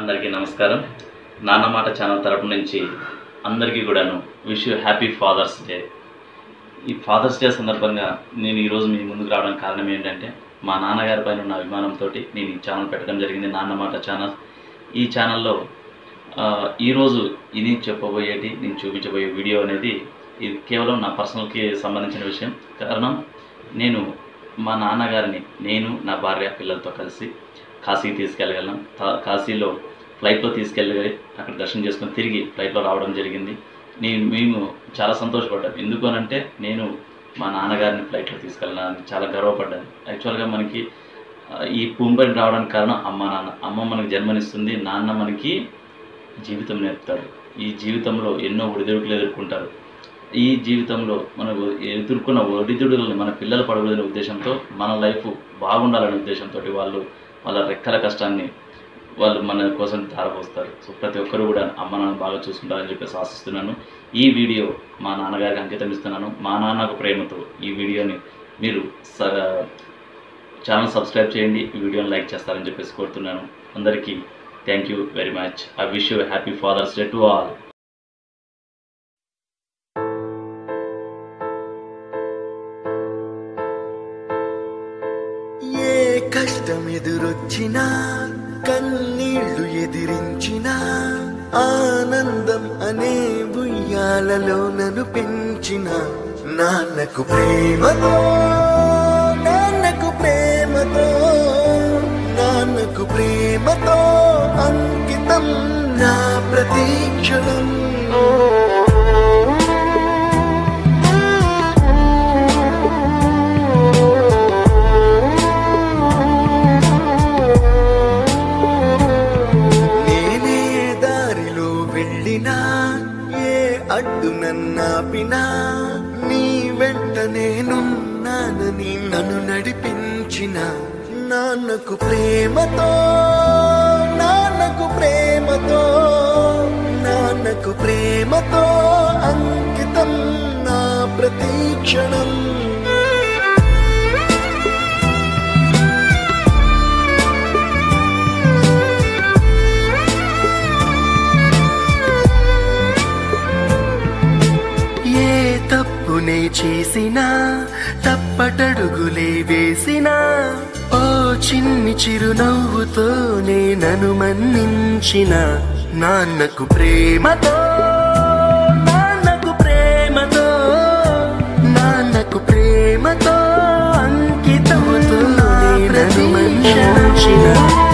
అందరికీ నమస్కారం. నాన్న మాట ఛానల్ తరపు నుంచి అందరికీ కూడాను wish you happy father's day. ఈ ఫాదర్స్ డే సందర్భంగా నేను ఈరోజు మీ ముందుకు రావడానికి కారణం ఏంటంటే మా నాన్నగారి పైన ఉన్న అభిమానంతో నేను ఈ ఛానల్ పెట్టడం జరిగింది నాన్న మాట ఛానల్. ఈ ఛానల్లో ఈరోజు ఇది చెప్పబోయేటి నేను చూపించబోయే వీడియో అనేది ఇది కేవలం నా పర్సనల్కి సంబంధించిన విషయం. కారణం నేను మా నాన్నగారిని నేను నా భార్య పిల్లలతో కలిసి కాశీకి తీసుకెళ్ళగలం. కాశీలో ఫ్లైట్లో తీసుకెళ్ళి అక్కడ దర్శనం చేసుకొని తిరిగి ఫ్లైట్లో రావడం జరిగింది. నేను మేము చాలా సంతోషపడ్డాం. ఎందుకు అనంటే నేను మా నాన్నగారిని ఫ్లైట్లో తీసుకెళ్ళాలని చాలా గర్వపడ్డాను. యాక్చువల్గా మనకి ఈ భూమిపైన రావడానికి కారణం అమ్మ నాన్న. అమ్మ మనకి జన్మనిస్తుంది నాన్న మనకి జీవితం నేర్పుతారు ఈ జీవితంలో ఎన్నో ఒడిదుడుకులు ఎదుర్కొంటారు. ఈ జీవితంలో మనకు ఎదుర్కొన్న ఒడిదుడుకులను మన పిల్లలు పడకూడదనే ఉద్దేశంతో మన లైఫ్ బాగుండాలనే ఉద్దేశంతో వాళ్ళు వాళ్ళ రెక్కల కష్టాన్ని వాళ్ళు మన కోసం ధారపోస్తారు. సో ప్రతి ఒక్కరు కూడా అమ్మ నాన్న బాగా చూసుకుంటారని చెప్పేసి ఆశిస్తున్నాను. ఈ వీడియో మా నాన్నగారికి అంకితం ఇస్తున్నాను. మా నాన్నకు ప్రేమతో ఈ వీడియోని మీరు ఛానల్ సబ్స్క్రైబ్ చేయండి. ఈ వీడియోని లైక్ చేస్తారని చెప్పేసి కోరుతున్నాను. అందరికీ thank you very much. I wish you happy father's day to all. కష్టం ఎదురొచ్చినా కన్నీళ్ళు ఎదిరించినా ఆనందం అనే బుయ్యాలలో నన్ను పెంచిన. నాన్నకు ప్రేమతో నాన్నకు ప్రేమతో నాన్నకు ప్రేమతో అంకితం నా ప్రతీక్షణం వెళ్ళినా ఏ అడ్డు నన్నాపినా నీ వెంట నేనున్నానని నన్ను నడిపించిన నాన్నకు ప్రేమతో నాన్నకు ప్రేమతో నాన్నకు ప్రేమతో అంకితం నా ప్రతీక్షణం తప్పునే చేసినా తప్పటడుగులే వేసినా ఓ చిన్ని చిరునవ్వుతోనే నన్ను మన్నించిన నాన్నకు ప్రేమతో నాన్నకు ప్రేమతో నాన్నకు ప్రేమతో అంకితముతో నన్ను మన్నించిన.